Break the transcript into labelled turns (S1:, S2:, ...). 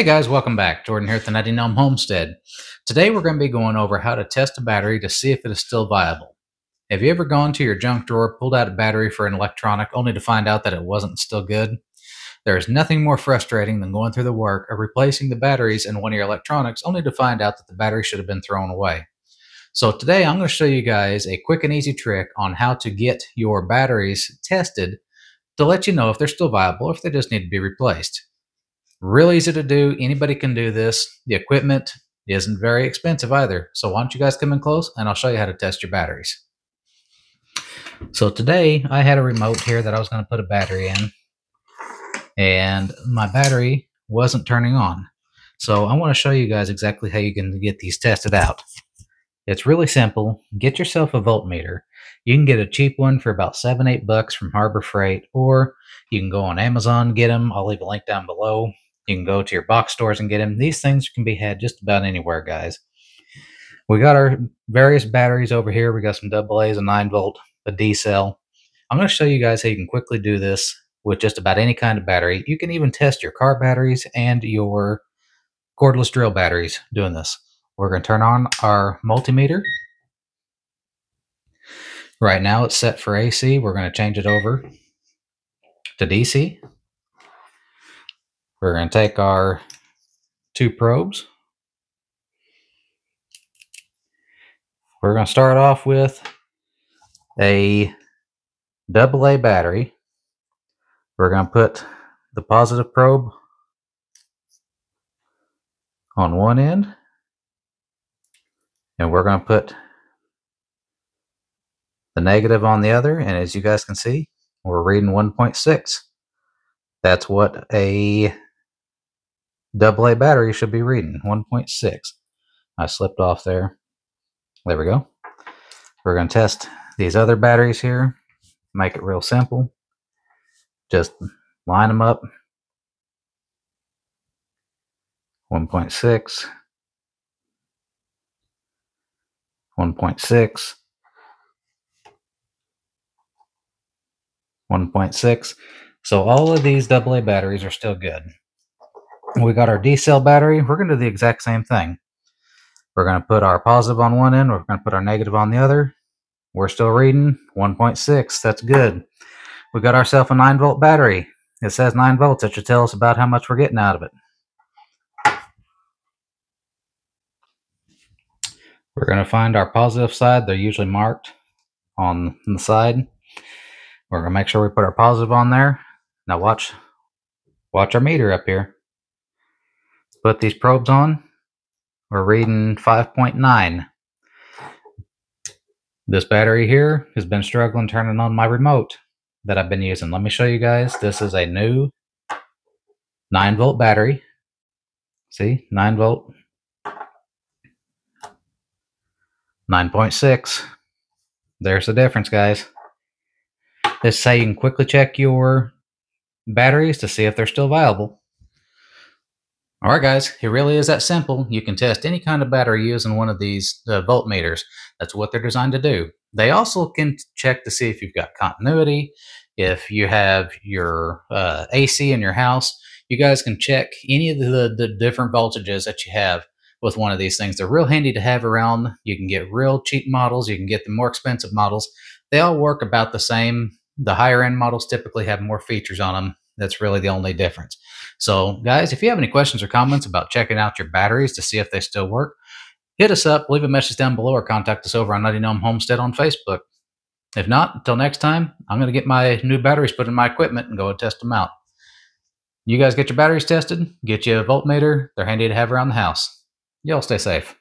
S1: Hey guys, welcome back. Jordan here at the Nutty Gnome Homestead. Today we're going to be going over how to test a battery to see if it is still viable. Have you ever gone to your junk drawer, pulled out a battery for an electronic, only to find out that it wasn't still good? There is nothing more frustrating than going through the work of replacing the batteries in one of your electronics, only to find out that the battery should have been thrown away. So today I'm going to show you guys a quick and easy trick on how to get your batteries tested to let you know if they're still viable or if they just need to be replaced. Real easy to do. Anybody can do this. The equipment isn't very expensive either. So why don't you guys come in close and I'll show you how to test your batteries. So today I had a remote here that I was going to put a battery in and my battery wasn't turning on. So I want to show you guys exactly how you can get these tested out. It's really simple. Get yourself a voltmeter. You can get a cheap one for about seven, eight bucks from Harbor Freight, or you can go on Amazon, get them. I'll leave a link down below. You can go to your box stores and get them. These things can be had just about anywhere, guys. We got our various batteries over here. We got some double A's, a 9 volt, a D cell. I'm going to show you guys how you can quickly do this with just about any kind of battery. You can even test your car batteries and your cordless drill batteries doing this. We're going to turn on our multimeter. Right now it's set for AC. We're going to change it over to DC. We're going to take our two probes. We're going to start off with a double A battery. We're going to put the positive probe on one end. And we're going to put the negative on the other. And as you guys can see, we're reading 1.6. That's what a double A battery should be reading 1.6. I slipped off there. There we go. We're going to test these other batteries here. Make it real simple. Just line them up. 1.6. 1.6. 1.6. So all of these AA batteries are still good. We got our D cell battery. We're going to do the exact same thing. We're going to put our positive on one end. We're going to put our negative on the other. We're still reading 1.6. That's good. We got ourselves a 9 volt battery. It says 9 volts. That should tell us about how much we're getting out of it. We're going to find our positive side. They're usually marked on the side. We're going to make sure we put our positive on there. Now watch, watch our meter up here put these probes on, we're reading 5.9. This battery here has been struggling turning on my remote that I've been using. Let me show you guys. This is a new 9 volt battery. See, 9 volt. 9.6. There's the difference, guys. This is how you can quickly check your batteries to see if they're still viable. All right, guys, it really is that simple. You can test any kind of battery using one of these uh, voltmeters. That's what they're designed to do. They also can check to see if you've got continuity, if you have your uh, AC in your house. You guys can check any of the, the different voltages that you have with one of these things. They're real handy to have around. You can get real cheap models. You can get the more expensive models. They all work about the same. The higher end models typically have more features on them that's really the only difference. So, guys, if you have any questions or comments about checking out your batteries to see if they still work, hit us up, leave a message down below, or contact us over on Nutty Gnome Homestead on Facebook. If not, until next time, I'm going to get my new batteries put in my equipment and go and test them out. You guys get your batteries tested, get you a voltmeter. They're handy to have around the house. Y'all stay safe.